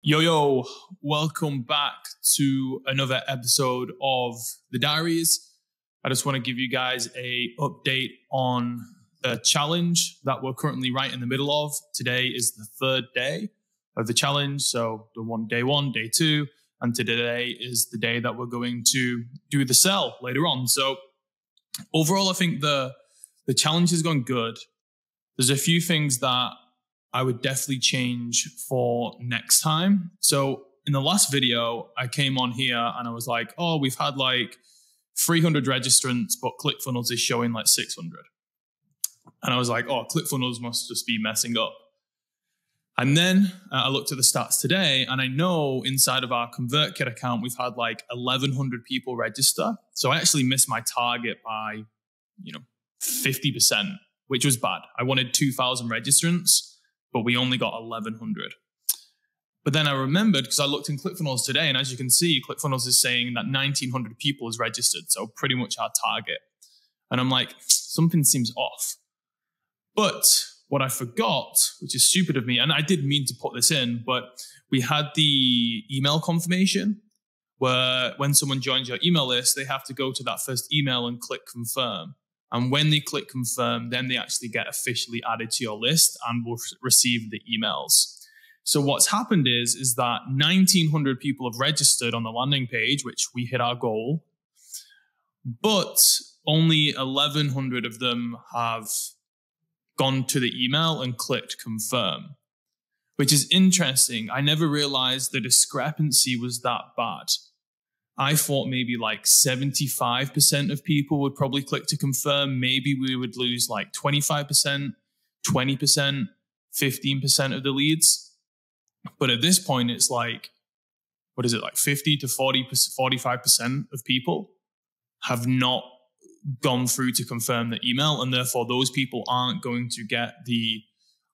Yo, yo, welcome back to another episode of The Diaries. I just want to give you guys a update on the challenge that we're currently right in the middle of. Today is the third day of the challenge. So the one day one, day two, and today is the day that we're going to do the sell later on. So overall, I think the the challenge has gone good. There's a few things that I would definitely change for next time. So in the last video, I came on here and I was like, oh, we've had like 300 registrants, but ClickFunnels is showing like 600. And I was like, oh, ClickFunnels must just be messing up. And then uh, I looked at the stats today and I know inside of our ConvertKit account, we've had like 1,100 people register. So I actually missed my target by, you know, 50%, which was bad. I wanted 2,000 registrants but we only got 1100. But then I remembered because I looked in ClickFunnels today, and as you can see, ClickFunnels is saying that 1900 people is registered, so pretty much our target. And I'm like, something seems off. But what I forgot, which is stupid of me, and I did mean to put this in, but we had the email confirmation where when someone joins your email list, they have to go to that first email and click confirm. And when they click confirm, then they actually get officially added to your list and will receive the emails. So what's happened is, is that 1900 people have registered on the landing page, which we hit our goal, but only 1100 of them have gone to the email and clicked confirm, which is interesting. I never realized the discrepancy was that bad. I thought maybe like 75% of people would probably click to confirm. Maybe we would lose like 25%, 20%, 15% of the leads. But at this point, it's like, what is it, like 50 to 40, 45% of people have not gone through to confirm the email. And therefore, those people aren't going to get the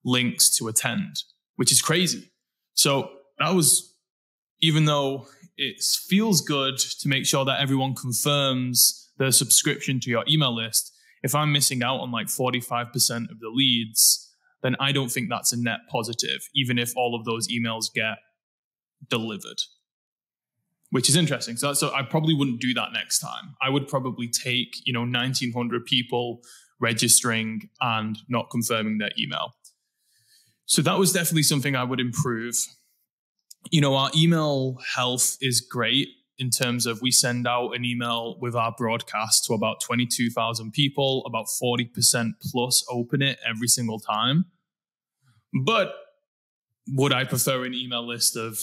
links to attend, which is crazy. So that was, even though it feels good to make sure that everyone confirms their subscription to your email list. If I'm missing out on like 45% of the leads, then I don't think that's a net positive, even if all of those emails get delivered, which is interesting. So, so I probably wouldn't do that next time. I would probably take, you know, 1900 people registering and not confirming their email. So that was definitely something I would improve you know, our email health is great in terms of we send out an email with our broadcast to about 22,000 people, about 40% plus open it every single time. But would I prefer an email list of,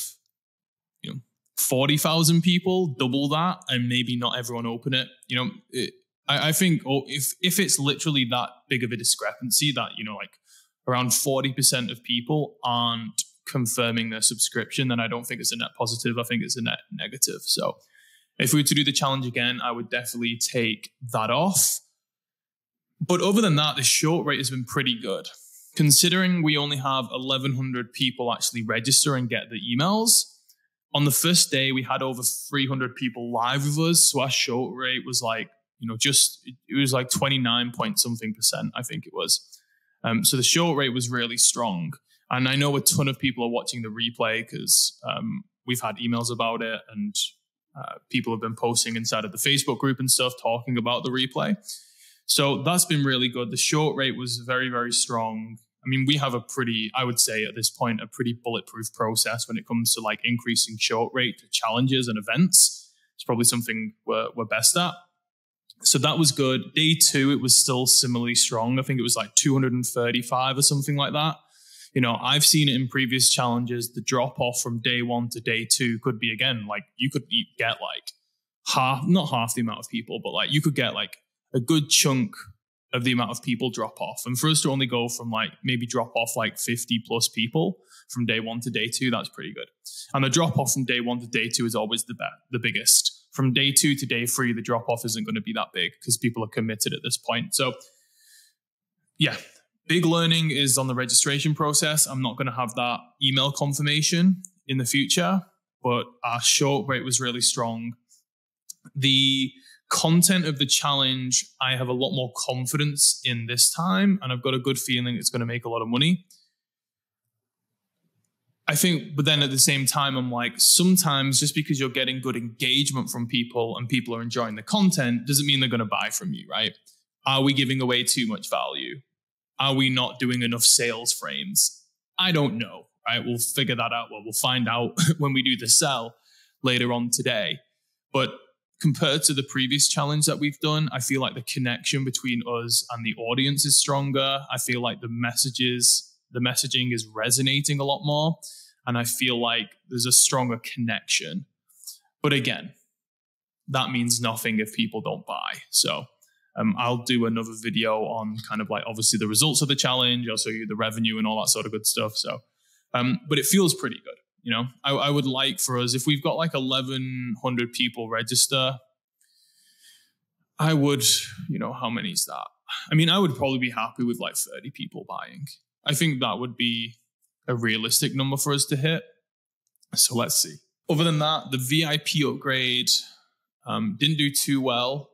you know, 40,000 people, double that, and maybe not everyone open it? You know, it, I, I think oh, if, if it's literally that big of a discrepancy that, you know, like around 40% of people aren't confirming their subscription, then I don't think it's a net positive. I think it's a net negative. So if we were to do the challenge again, I would definitely take that off. But other than that, the show rate has been pretty good. Considering we only have 1,100 people actually register and get the emails, on the first day we had over 300 people live with us. So our show rate was like, you know, just, it was like 29 point something percent, I think it was. Um, so the show rate was really strong. And I know a ton of people are watching the replay because um, we've had emails about it and uh, people have been posting inside of the Facebook group and stuff talking about the replay. So that's been really good. The show rate was very, very strong. I mean, we have a pretty, I would say at this point, a pretty bulletproof process when it comes to like increasing show rate challenges and events. It's probably something we're, we're best at. So that was good. Day two, it was still similarly strong. I think it was like 235 or something like that you know, I've seen it in previous challenges. The drop off from day one to day two could be again like you could get like half, not half the amount of people, but like you could get like a good chunk of the amount of people drop off. And for us to only go from like maybe drop off like 50 plus people from day one to day two, that's pretty good. And the drop off from day one to day two is always the be- the biggest. From day two to day three, the drop off isn't going to be that big because people are committed at this point. So yeah, Big learning is on the registration process. I'm not going to have that email confirmation in the future, but our show rate was really strong. The content of the challenge, I have a lot more confidence in this time, and I've got a good feeling it's going to make a lot of money. I think, but then at the same time, I'm like, sometimes just because you're getting good engagement from people and people are enjoying the content doesn't mean they're going to buy from you, right? Are we giving away too much value? Are we not doing enough sales frames? I don't know, right? We'll figure that out. Well, we'll find out when we do the sell later on today. But compared to the previous challenge that we've done, I feel like the connection between us and the audience is stronger. I feel like the messages the messaging is resonating a lot more. And I feel like there's a stronger connection. But again, that means nothing if people don't buy. So um, I'll do another video on kind of like obviously the results of the challenge. I'll show you the revenue and all that sort of good stuff. So, um, but it feels pretty good. You know, I, I would like for us if we've got like 1,100 people register. I would, you know, how many is that? I mean, I would probably be happy with like 30 people buying. I think that would be a realistic number for us to hit. So let's see. Other than that, the VIP upgrade um, didn't do too well.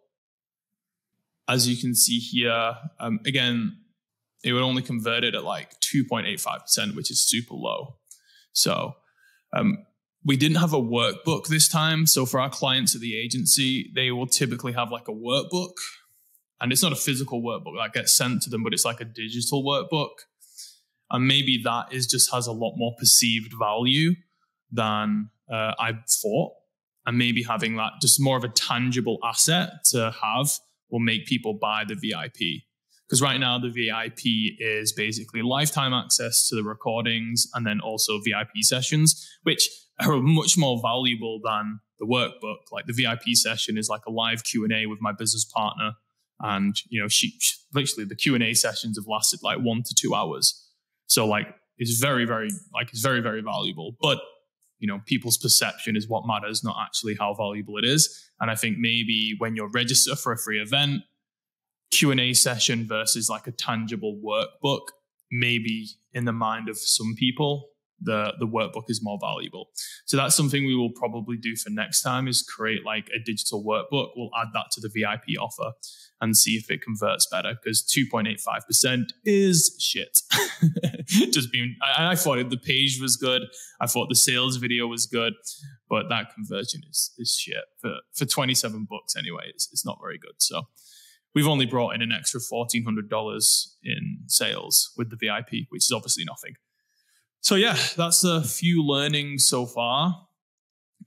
As you can see here, um, again, it would only convert it at like 2.85%, which is super low. So um, we didn't have a workbook this time. So for our clients at the agency, they will typically have like a workbook. And it's not a physical workbook that gets sent to them, but it's like a digital workbook. And maybe that is just has a lot more perceived value than uh, I thought. And maybe having that just more of a tangible asset to have will make people buy the VIP. Because right now, the VIP is basically lifetime access to the recordings and then also VIP sessions, which are much more valuable than the workbook. Like the VIP session is like a live Q&A with my business partner. And, you know, she, literally the Q&A sessions have lasted like one to two hours. So like it's very, very like it's very, very valuable. But you know, people's perception is what matters, not actually how valuable it is. And I think maybe when you're register for a free event, Q&A session versus like a tangible workbook, maybe in the mind of some people, the the workbook is more valuable. So that's something we will probably do for next time is create like a digital workbook. We'll add that to the VIP offer and see if it converts better because 2.85% is shit. Just being, I, I thought the page was good. I thought the sales video was good, but that conversion is, is shit for, for 27 bucks anyway. It's, it's not very good. So we've only brought in an extra $1,400 in sales with the VIP, which is obviously nothing. So yeah, that's a few learnings so far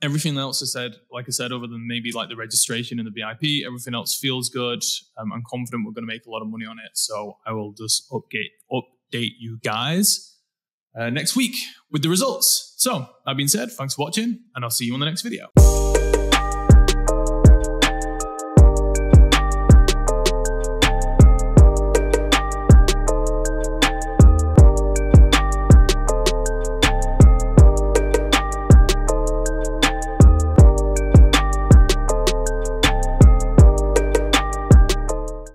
everything else I said, like I said, other than maybe like the registration and the VIP, everything else feels good. Um, I'm confident we're going to make a lot of money on it. So I will just update update you guys uh, next week with the results. So that being said, thanks for watching, and I'll see you on the next video.